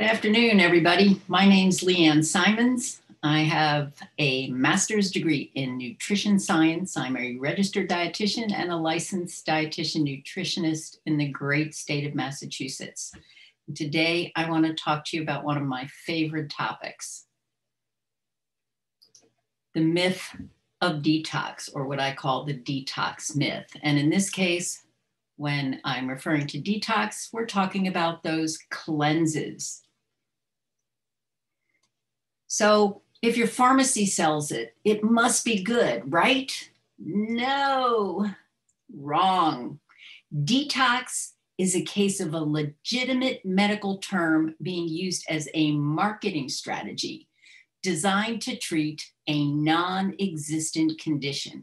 Good afternoon, everybody. My name's Leanne Simons. I have a master's degree in nutrition science. I'm a registered dietitian and a licensed dietitian nutritionist in the great state of Massachusetts. Today, I want to talk to you about one of my favorite topics the myth of detox, or what I call the detox myth. And in this case, when I'm referring to detox, we're talking about those cleanses. So if your pharmacy sells it, it must be good, right? No, wrong. Detox is a case of a legitimate medical term being used as a marketing strategy designed to treat a non existent condition.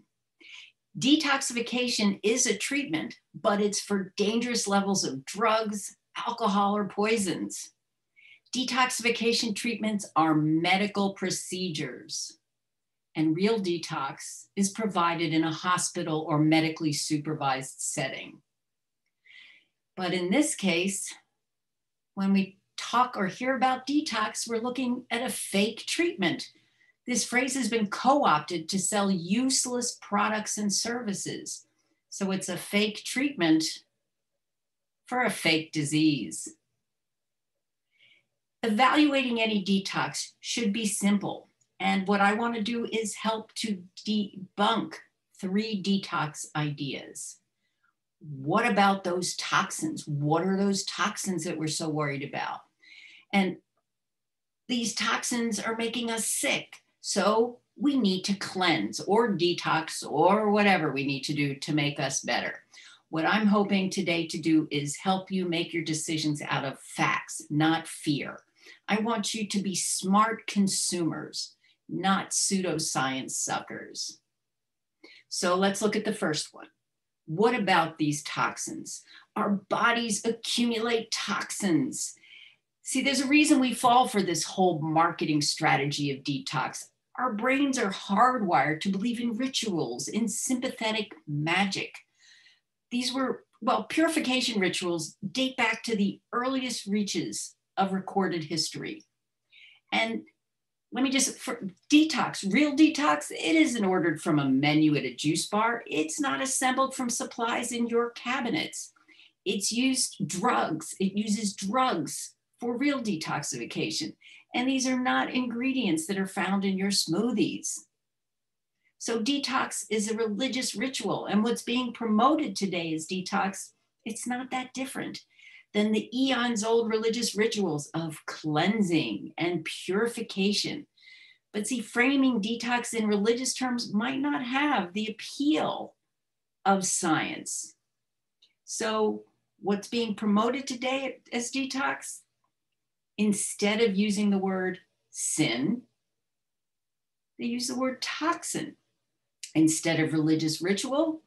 Detoxification is a treatment, but it's for dangerous levels of drugs, alcohol, or poisons. Detoxification treatments are medical procedures, and real detox is provided in a hospital or medically supervised setting. But in this case, when we talk or hear about detox, we're looking at a fake treatment this phrase has been co opted to sell useless products and services. So it's a fake treatment for a fake disease. Evaluating any detox should be simple. And what I want to do is help to debunk three detox ideas. What about those toxins? What are those toxins that we're so worried about? And these toxins are making us sick. So we need to cleanse or detox or whatever we need to do to make us better. What I'm hoping today to do is help you make your decisions out of facts, not fear. I want you to be smart consumers, not pseudoscience suckers. So let's look at the first one. What about these toxins? Our bodies accumulate toxins. See, there's a reason we fall for this whole marketing strategy of detox our brains are hardwired to believe in rituals, in sympathetic magic. These were, well, purification rituals date back to the earliest reaches of recorded history. And let me just, for detox, real detox, it isn't ordered from a menu at a juice bar. It's not assembled from supplies in your cabinets. It's used drugs, it uses drugs for real detoxification. And these are not ingredients that are found in your smoothies. So, detox is a religious ritual. And what's being promoted today is detox. It's not that different than the eons old religious rituals of cleansing and purification. But see, framing detox in religious terms might not have the appeal of science. So, what's being promoted today as detox? instead of using the word sin, they use the word toxin. Instead of religious ritual,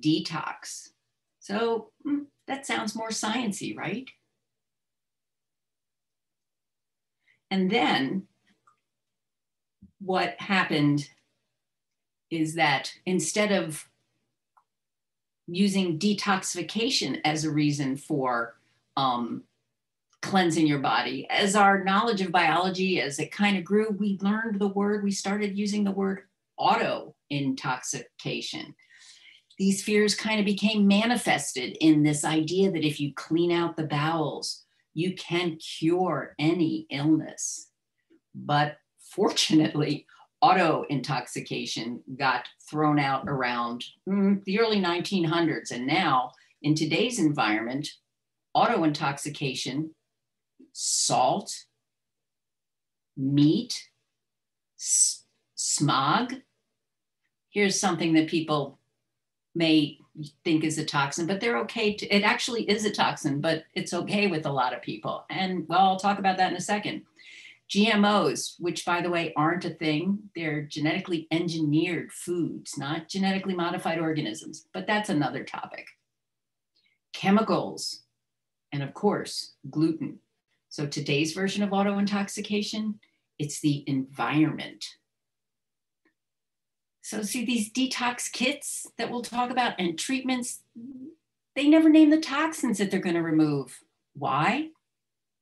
detox. So hmm, that sounds more sciency, right? And then what happened is that instead of using detoxification as a reason for um, cleansing your body. As our knowledge of biology, as it kind of grew, we learned the word, we started using the word auto intoxication. These fears kind of became manifested in this idea that if you clean out the bowels, you can cure any illness. But fortunately, auto intoxication got thrown out around mm, the early 1900s. And now, in today's environment, auto intoxication salt, meat, smog. Here's something that people may think is a toxin, but they're okay to, it actually is a toxin, but it's okay with a lot of people. And well, I'll talk about that in a second. GMOs, which by the way aren't a thing, they're genetically engineered foods, not genetically modified organisms, but that's another topic. Chemicals, and of course, gluten. So today's version of auto intoxication, it's the environment. So see these detox kits that we'll talk about and treatments, they never name the toxins that they're going to remove. Why?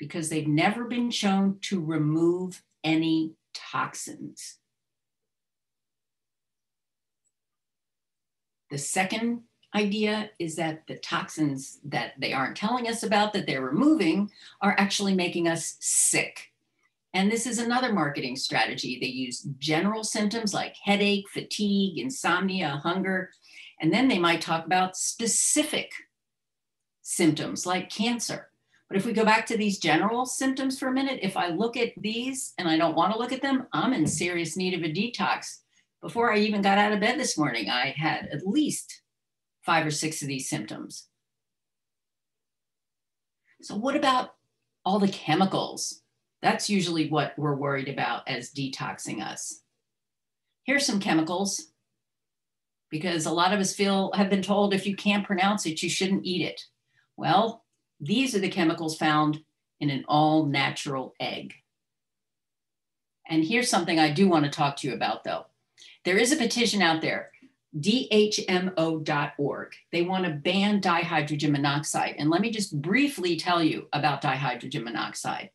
because they've never been shown to remove any toxins. The second idea is that the toxins that they aren't telling us about that they're removing are actually making us sick. And this is another marketing strategy. They use general symptoms like headache, fatigue, insomnia, hunger, and then they might talk about specific symptoms like cancer. But if we go back to these general symptoms for a minute, if I look at these and I don't want to look at them, I'm in serious need of a detox. Before I even got out of bed this morning, I had at least five or six of these symptoms. So, what about all the chemicals? That's usually what we're worried about as detoxing us. Here's some chemicals because a lot of us feel have been told if you can't pronounce it, you shouldn't eat it. Well, these are the chemicals found in an all natural egg. And here's something I do want to talk to you about though. There is a petition out there dhmo.org. They want to ban dihydrogen monoxide. And let me just briefly tell you about dihydrogen monoxide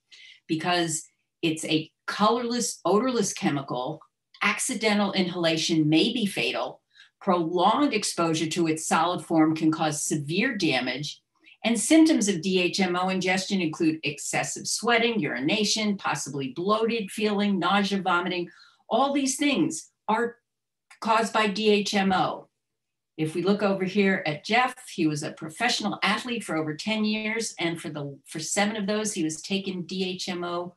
because it's a colorless, odorless chemical. Accidental inhalation may be fatal. Prolonged exposure to its solid form can cause severe damage. And symptoms of DHMO ingestion include excessive sweating, urination, possibly bloated feeling, nausea, vomiting. All these things are caused by DHMO. If we look over here at Jeff, he was a professional athlete for over 10 years. And for the for seven of those, he was taking DHMO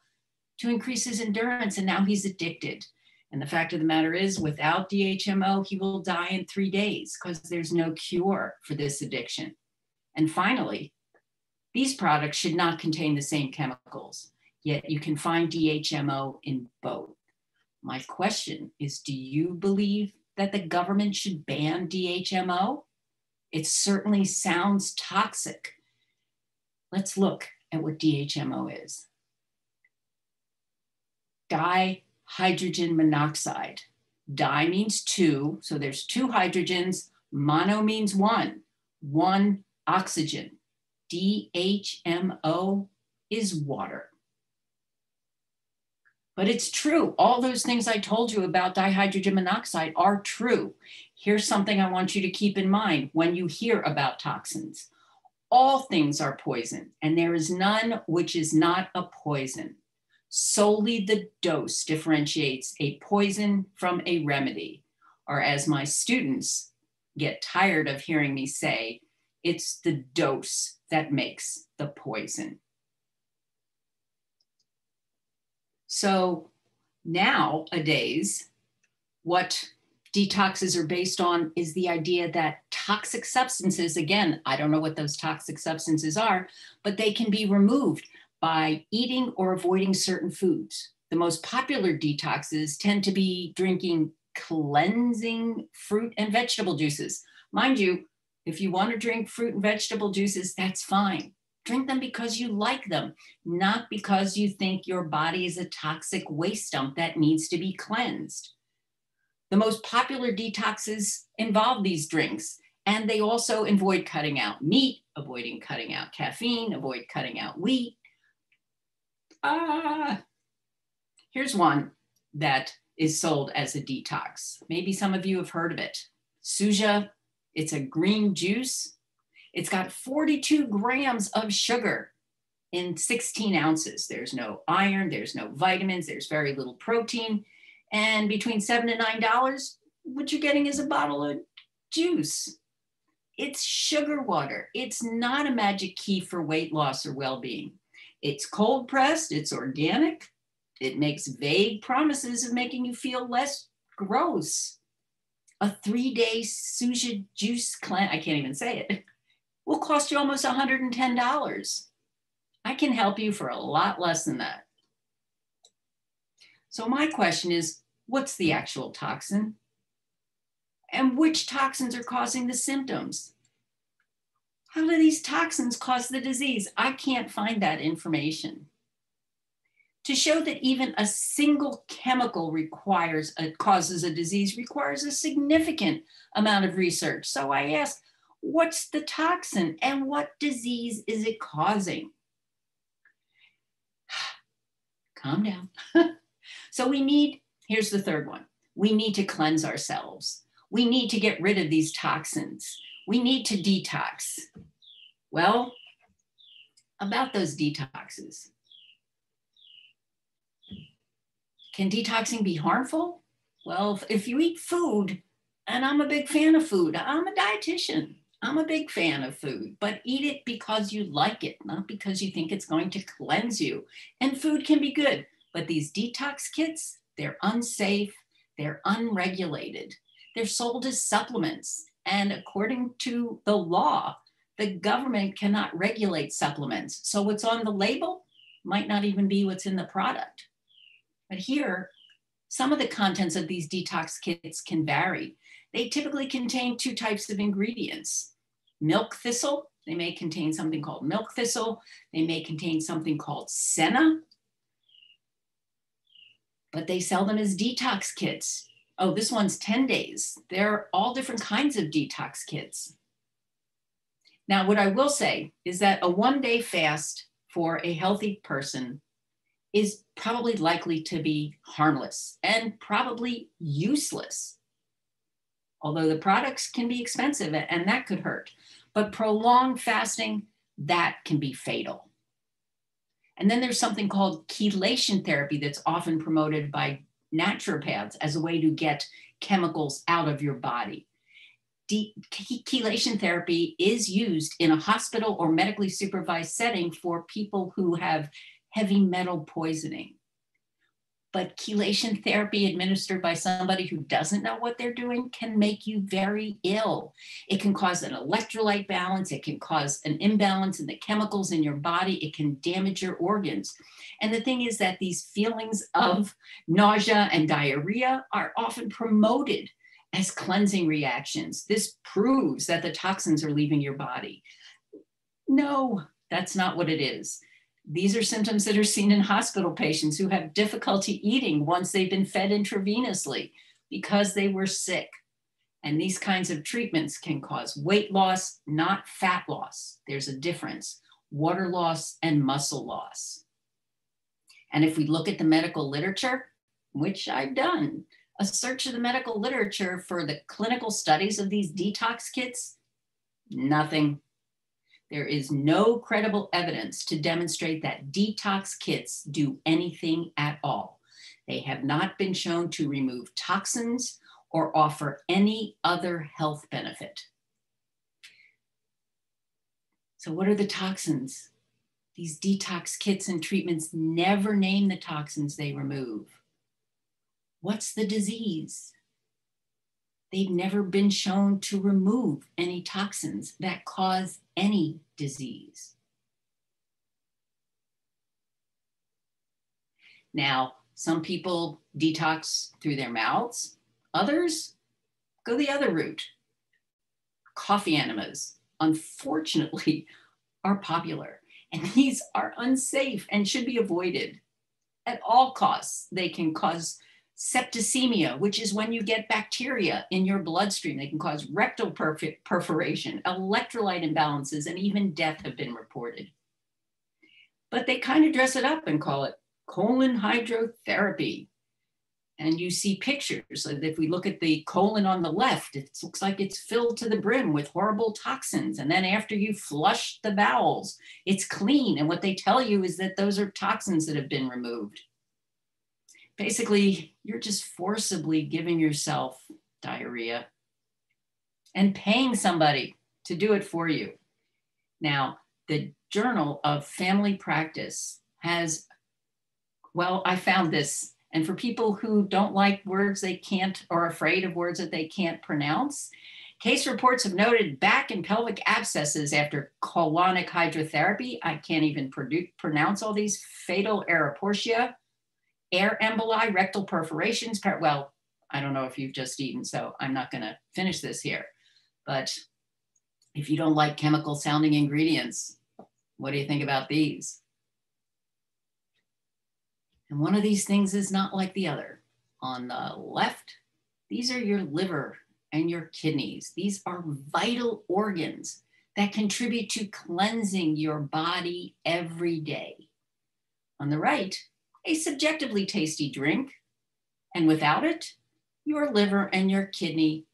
to increase his endurance. And now he's addicted. And the fact of the matter is, without DHMO, he will die in three days because there's no cure for this addiction. And finally, these products should not contain the same chemicals, yet you can find DHMO in both. My question is Do you believe that the government should ban DHMO? It certainly sounds toxic. Let's look at what DHMO is. Dihydrogen monoxide. Di means two, so there's two hydrogens. Mono means one, one oxygen. DHMO is water. But it's true. All those things I told you about dihydrogen monoxide are true. Here's something I want you to keep in mind when you hear about toxins. All things are poison, and there is none which is not a poison. Solely the dose differentiates a poison from a remedy. Or, as my students get tired of hearing me say, it's the dose that makes the poison. So nowadays, what detoxes are based on is the idea that toxic substances, again, I don't know what those toxic substances are, but they can be removed by eating or avoiding certain foods. The most popular detoxes tend to be drinking cleansing fruit and vegetable juices. Mind you, if you want to drink fruit and vegetable juices, that's fine. Drink them because you like them, not because you think your body is a toxic waste dump that needs to be cleansed. The most popular detoxes involve these drinks, and they also avoid cutting out meat, avoiding cutting out caffeine, avoid cutting out wheat. Ah, here's one that is sold as a detox. Maybe some of you have heard of it. Suja, it's a green juice it's got 42 grams of sugar in 16 ounces. There's no iron, there's no vitamins, there's very little protein. And between seven and nine dollars, what you're getting is a bottle of juice. It's sugar water. It's not a magic key for weight loss or well being. It's cold pressed, it's organic, it makes vague promises of making you feel less gross. A three day suja juice cleanse, I can't even say it, will cost you almost $110. I can help you for a lot less than that. So my question is, what's the actual toxin? And which toxins are causing the symptoms? How do these toxins cause the disease? I can't find that information. To show that even a single chemical requires a, causes a disease requires a significant amount of research. So I ask, what's the toxin and what disease is it causing? calm down. so we need, here's the third one. We need to cleanse ourselves. We need to get rid of these toxins. We need to detox. Well, about those detoxes. Can detoxing be harmful? Well, if you eat food, and I'm a big fan of food, I'm a dietitian. I'm a big fan of food, but eat it because you like it, not because you think it's going to cleanse you. And food can be good, but these detox kits, they're unsafe, they're unregulated, they're sold as supplements. And according to the law, the government cannot regulate supplements. So what's on the label might not even be what's in the product. But here, some of the contents of these detox kits can vary. They typically contain two types of ingredients. Milk thistle, they may contain something called milk thistle. They may contain something called senna, but they sell them as detox kits. Oh, this one's 10 days. They're all different kinds of detox kits. Now, what I will say is that a one day fast for a healthy person is probably likely to be harmless and probably useless. Although the products can be expensive and that could hurt, but prolonged fasting, that can be fatal. And then there's something called chelation therapy that's often promoted by naturopaths as a way to get chemicals out of your body de- chelation therapy is used in a hospital or medically supervised setting for people who have heavy metal poisoning. But chelation therapy administered by somebody who doesn't know what they're doing can make you very ill. It can cause an electrolyte balance, it can cause an imbalance in the chemicals in your body, it can damage your organs. And the thing is that these feelings of nausea and diarrhea are often promoted as cleansing reactions. This proves that the toxins are leaving your body. No, that's not what it is. These are symptoms that are seen in hospital patients who have difficulty eating once they've been fed intravenously because they were sick. And these kinds of treatments can cause weight loss, not fat loss. There's a difference water loss and muscle loss. And if we look at the medical literature, which I've done, a search of the medical literature for the clinical studies of these detox kits? Nothing. There is no credible evidence to demonstrate that detox kits do anything at all. They have not been shown to remove toxins or offer any other health benefit. So, what are the toxins? These detox kits and treatments never name the toxins they remove. What's the disease? They've never been shown to remove any toxins that cause any disease. Now, some people detox through their mouths, others go the other route. Coffee enemas, unfortunately, are popular, and these are unsafe and should be avoided at all costs. They can cause septicemia, which is when you get bacteria in your bloodstream. They can cause rectal perforation, electrolyte imbalances, and even death have been reported. But they kind of dress it up and call it colon hydrotherapy. And you see pictures. If we look at the colon on the left, it looks like it's filled to the brim with horrible toxins. And then after you flush the bowels, it's clean. And what they tell you is that those are toxins that have been removed basically you're just forcibly giving yourself diarrhea and paying somebody to do it for you. Now, the Journal of Family Practice has, well, I found this. And for people who don't like words they can't or afraid of words that they can't pronounce, case reports have noted back and pelvic abscesses after colonic hydrotherapy. I can't even pronounce all these fatal eriportia air emboli, rectal perforations. Well, I don't know if you've just eaten, so I'm not going to finish this here. But if you don't like chemical sounding ingredients, what do you think about these? And one of these things is not like the other. On the left, these are your liver and your kidneys. These are vital organs that contribute to cleansing your body every day. On the right, a subjectively tasty drink. And without it, your liver and your kidney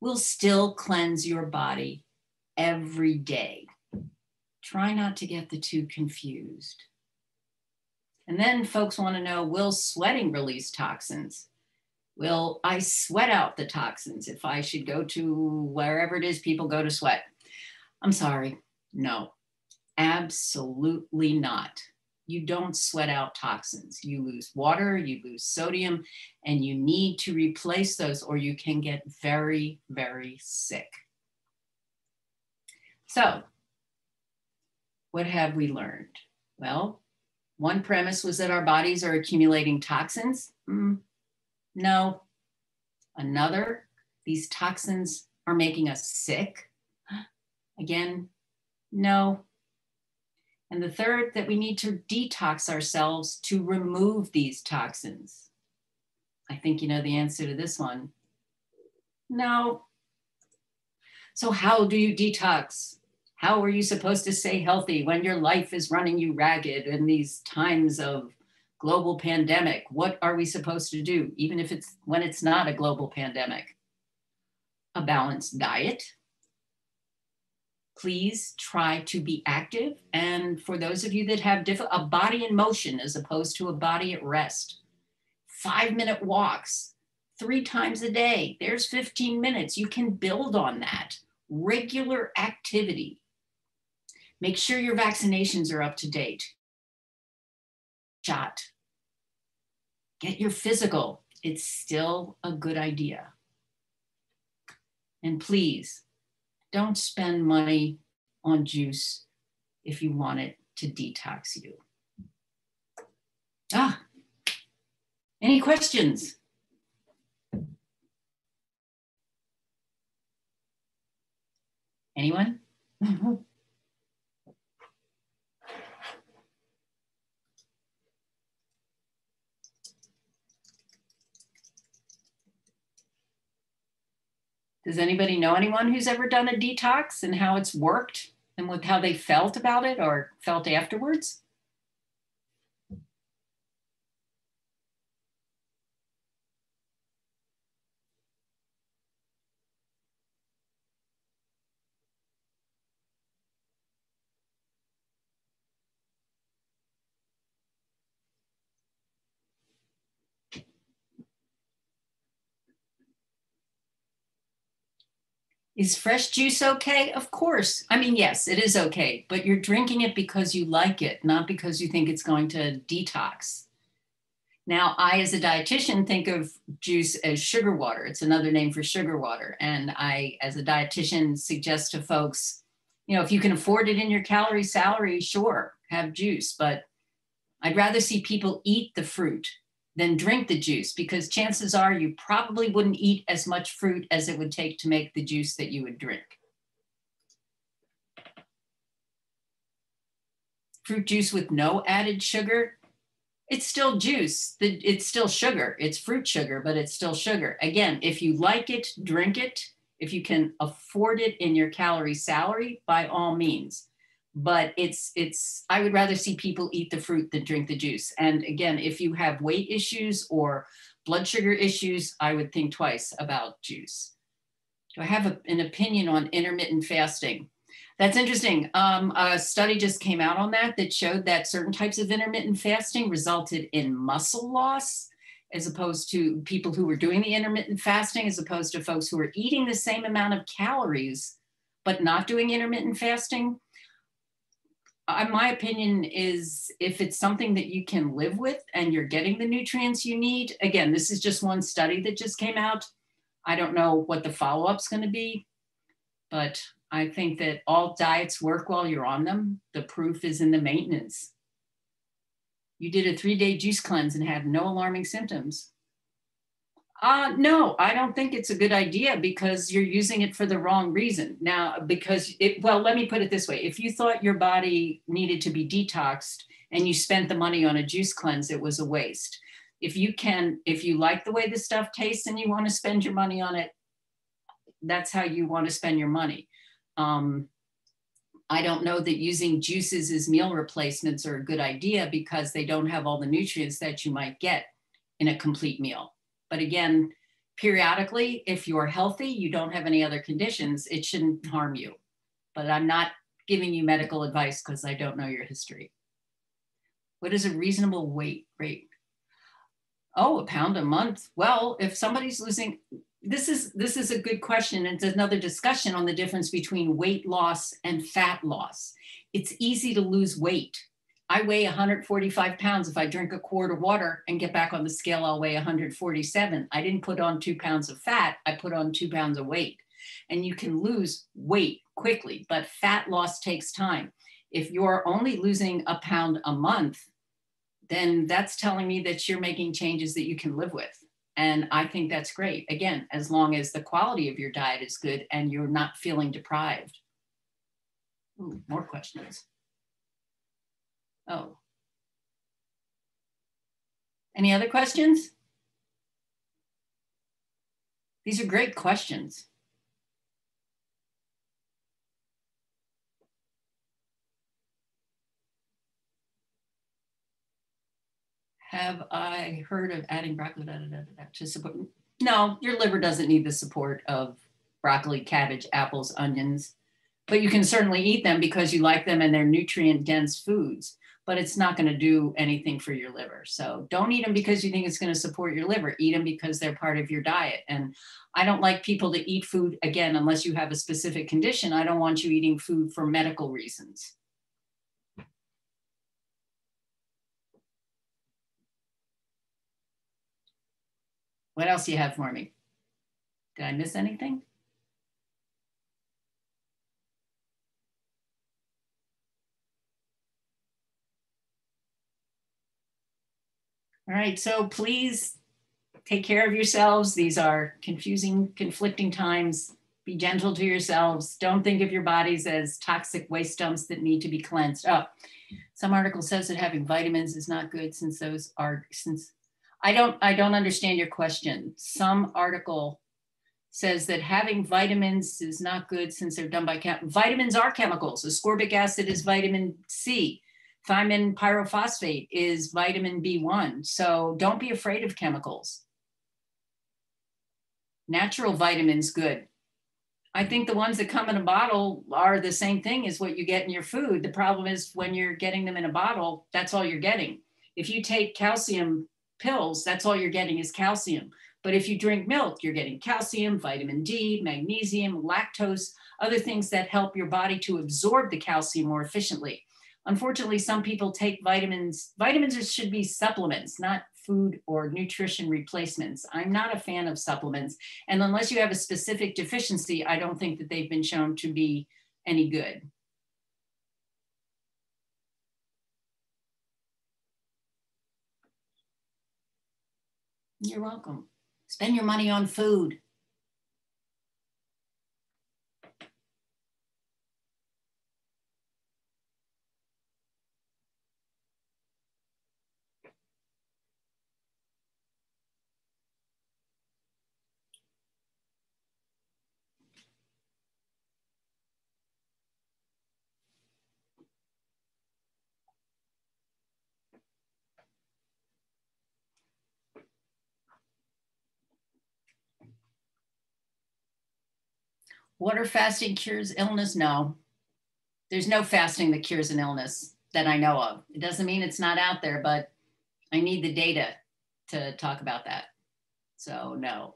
will still cleanse your body every day. Try not to get the two confused. And then folks want to know will sweating release toxins? Will I sweat out the toxins if I should go to wherever it is people go to sweat? I'm sorry, no, absolutely not. You don't sweat out toxins. You lose water, you lose sodium, and you need to replace those or you can get very, very sick. So, what have we learned? Well, one premise was that our bodies are accumulating toxins. Mm, no. Another, these toxins are making us sick. Again, no. And the third, that we need to detox ourselves to remove these toxins. I think you know the answer to this one. No. So, how do you detox? How are you supposed to stay healthy when your life is running you ragged in these times of global pandemic. What are we supposed to do, even if it's when it's not a global pandemic? A balanced diet. Please try to be active. And for those of you that have diff- a body in motion as opposed to a body at rest, five minute walks three times a day. There's 15 minutes. You can build on that. Regular activity. Make sure your vaccinations are up to date shot. Get your physical. It's still a good idea. And please don't spend money on juice if you want it to detox you. Ah, any questions? Anyone? Does anybody know anyone who's ever done a detox and how it's worked and with how they felt about it or felt afterwards? Is fresh juice okay? Of course. I mean, yes, it is okay, but you're drinking it because you like it, not because you think it's going to detox. Now, I, as a dietitian, think of juice as sugar water. It's another name for sugar water. And I, as a dietitian, suggest to folks, you know, if you can afford it in your calorie salary, sure, have juice. But I'd rather see people eat the fruit than drink the juice because chances are you probably wouldn't eat as much fruit as it would take to make the juice that you would drink. Fruit juice with no added sugar, it's still juice. It's still sugar. It's fruit sugar, but it's still sugar. Again, if you like it, drink it. If you can afford it in your calorie salary, by all means but it's it's i would rather see people eat the fruit than drink the juice. And again if you have weight issues or blood sugar issues i would think twice about juice. Do i have a, an opinion on intermittent fasting? That's interesting. Um, a study just came out on that that showed that certain types of intermittent fasting resulted in muscle loss as opposed to people who were doing the intermittent fasting as opposed to folks who were eating the same amount of calories but not doing intermittent fasting my opinion is if it's something that you can live with and you're getting the nutrients you need, again, this is just one study that just came out. I don't know what the follow up's going to be, but I think that all diets work while you're on them. The proof is in the maintenance. You did a three day juice cleanse and had no alarming symptoms. Uh, no, I don't think it's a good idea because you're using it for the wrong reason. Now, because it, well, let me put it this way if you thought your body needed to be detoxed and you spent the money on a juice cleanse, it was a waste. If you can, if you like the way the stuff tastes and you want to spend your money on it, that's how you want to spend your money. Um, I don't know that using juices as meal replacements are a good idea because they don't have all the nutrients that you might get in a complete meal. But again, periodically, if you're healthy, you don't have any other conditions, it shouldn't harm you. But I'm not giving you medical advice because I don't know your history. What is a reasonable weight rate? Oh, a pound a month. Well, if somebody's losing, this is this is a good question. It's another discussion on the difference between weight loss and fat loss. It's easy to lose weight. I weigh 145 pounds. If I drink a quart of water and get back on the scale, I'll weigh 147. I didn't put on two pounds of fat, I put on two pounds of weight. And you can lose weight quickly, but fat loss takes time. If you're only losing a pound a month, then that's telling me that you're making changes that you can live with. And I think that's great. Again, as long as the quality of your diet is good and you're not feeling deprived. Ooh, more questions. Oh. Any other questions? These are great questions. Have I heard of adding broccoli da, da, da, to support? No, your liver doesn't need the support of broccoli, cabbage, apples, onions, but you can certainly eat them because you like them and they're nutrient dense foods but it's not going to do anything for your liver. So don't eat them because you think it's going to support your liver. Eat them because they're part of your diet. And I don't like people to eat food again unless you have a specific condition. I don't want you eating food for medical reasons. What else do you have for me? Did I miss anything? All right, so please take care of yourselves. These are confusing, conflicting times. Be gentle to yourselves. Don't think of your bodies as toxic waste dumps that need to be cleansed. Oh, some article says that having vitamins is not good since those are since I don't I don't understand your question. Some article says that having vitamins is not good since they're done by chem- vitamins are chemicals. Ascorbic acid is vitamin C. Thiamine pyrophosphate is vitamin B1. So don't be afraid of chemicals. Natural vitamins, good. I think the ones that come in a bottle are the same thing as what you get in your food. The problem is when you're getting them in a bottle, that's all you're getting. If you take calcium pills, that's all you're getting is calcium. But if you drink milk, you're getting calcium, vitamin D, magnesium, lactose, other things that help your body to absorb the calcium more efficiently. Unfortunately, some people take vitamins. Vitamins should be supplements, not food or nutrition replacements. I'm not a fan of supplements. And unless you have a specific deficiency, I don't think that they've been shown to be any good. You're welcome. Spend your money on food. Water fasting cures illness? No. There's no fasting that cures an illness that I know of. It doesn't mean it's not out there, but I need the data to talk about that. So, no.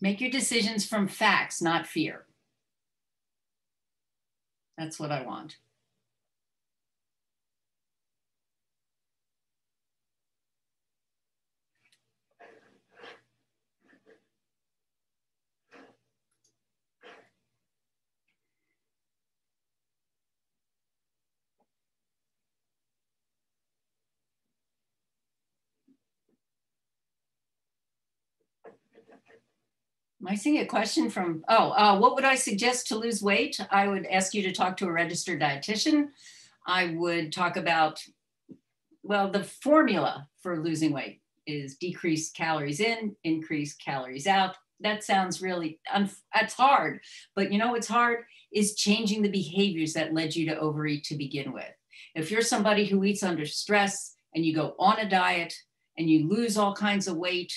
Make your decisions from facts, not fear. That's what I want. I seeing a question from, oh, uh, what would I suggest to lose weight? I would ask you to talk to a registered dietitian. I would talk about, well, the formula for losing weight is decrease calories in, increase calories out. That sounds really, that's hard. But you know what's hard is changing the behaviors that led you to overeat to begin with. If you're somebody who eats under stress and you go on a diet and you lose all kinds of weight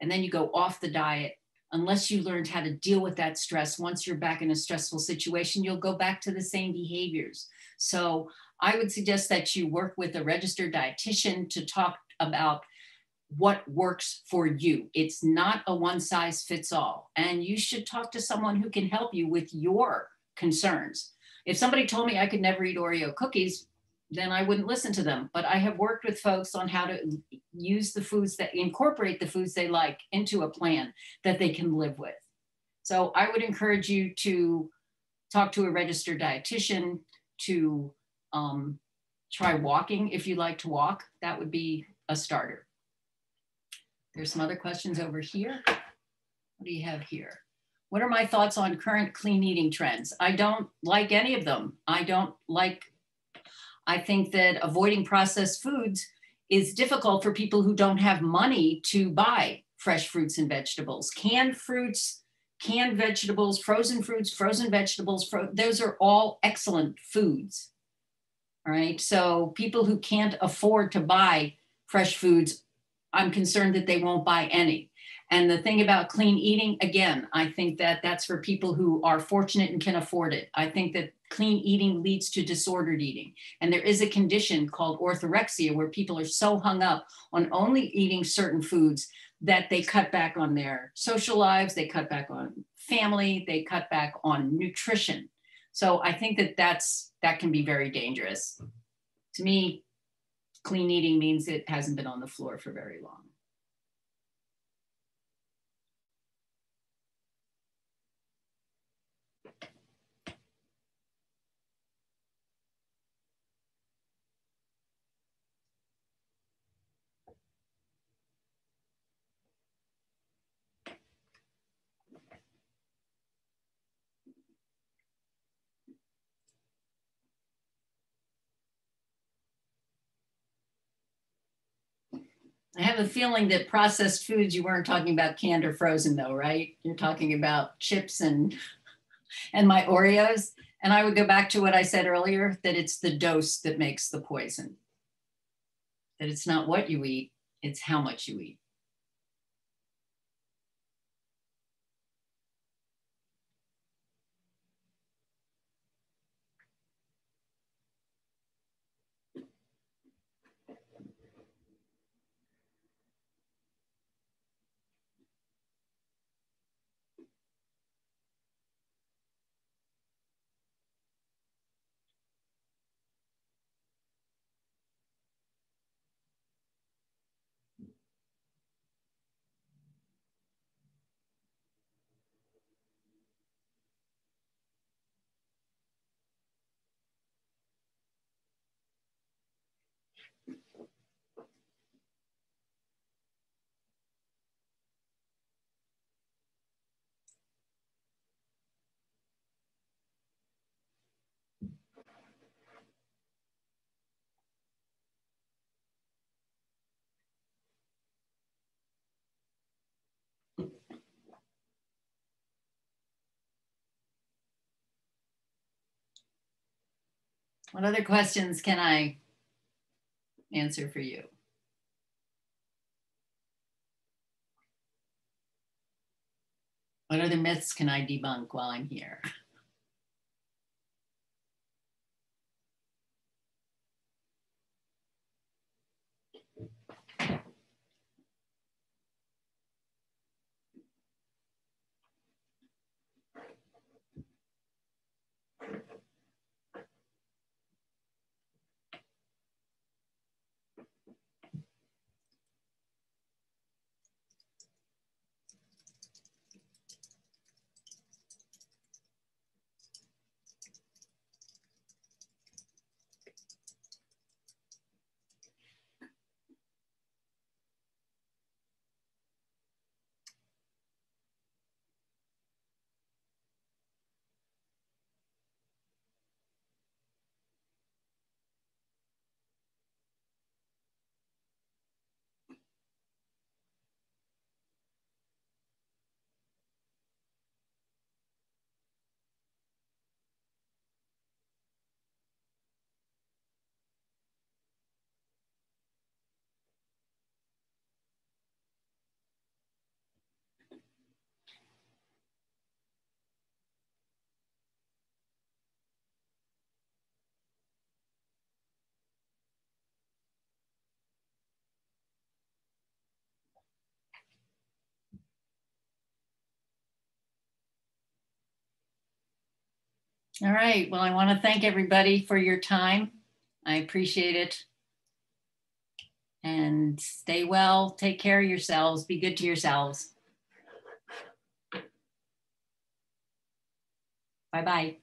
and then you go off the diet, unless you learned how to deal with that stress once you're back in a stressful situation you'll go back to the same behaviors. So i would suggest that you work with a registered dietitian to talk about what works for you. It's not a one size fits all and you should talk to someone who can help you with your concerns. If somebody told me i could never eat oreo cookies then I wouldn't listen to them. But I have worked with folks on how to use the foods that incorporate the foods they like into a plan that they can live with. So I would encourage you to talk to a registered dietitian, to um, try walking if you like to walk. That would be a starter. There's some other questions over here. What do you have here? What are my thoughts on current clean eating trends? I don't like any of them. I don't like I think that avoiding processed foods is difficult for people who don't have money to buy fresh fruits and vegetables. Canned fruits, canned vegetables, frozen fruits, frozen vegetables, fro those are all excellent foods. All right. So people who can't afford to buy fresh foods, I'm concerned that they won't buy any. And the thing about clean eating, again, I think that that's for people who are fortunate and can afford it. I think that clean eating leads to disordered eating. And there is a condition called orthorexia where people are so hung up on only eating certain foods that they cut back on their social lives, they cut back on family, they cut back on nutrition. So I think that that's that can be very dangerous. To me, clean eating means it hasn't been on the floor for very long. I have a feeling that processed foods, you weren't talking about canned or frozen though, right? You're talking about chips and and my Oreos. And I would go back to what I said earlier, that it's the dose that makes the poison. That it's not what you eat, it's how much you eat. What other questions can I answer for you? What other myths can I debunk while I'm here? All right. Well, I want to thank everybody for your time. I appreciate it. And stay well, take care of yourselves, be good to yourselves. Bye bye.